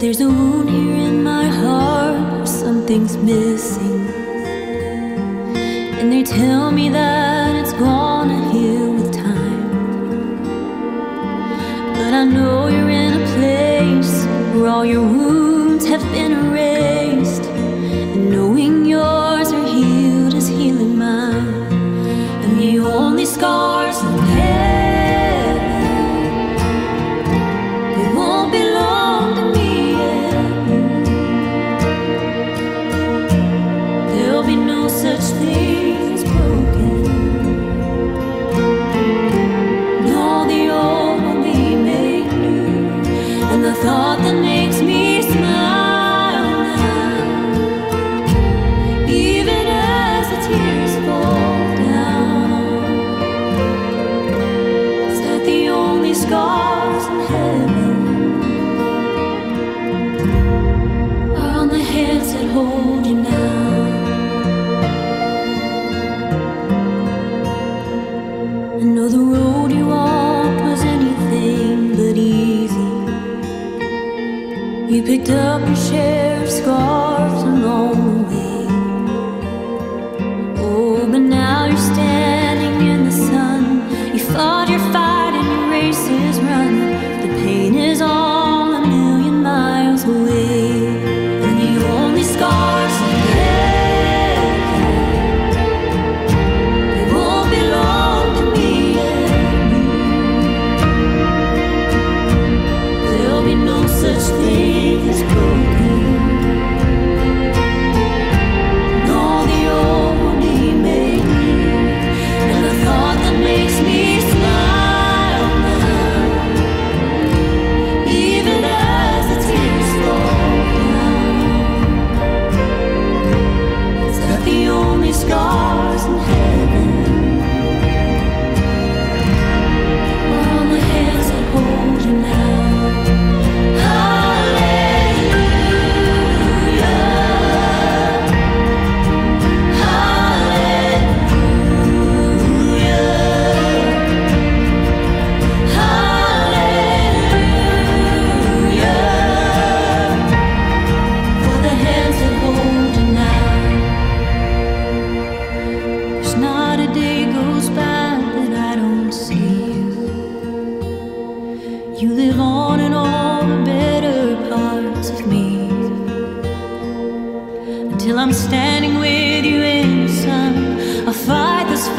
there's a wound here in my heart, something's missing. And they tell me that it's gonna heal with time. But I know you're in a place where all your wounds have been erased. the thought that picked up your share of scars along the way. fight this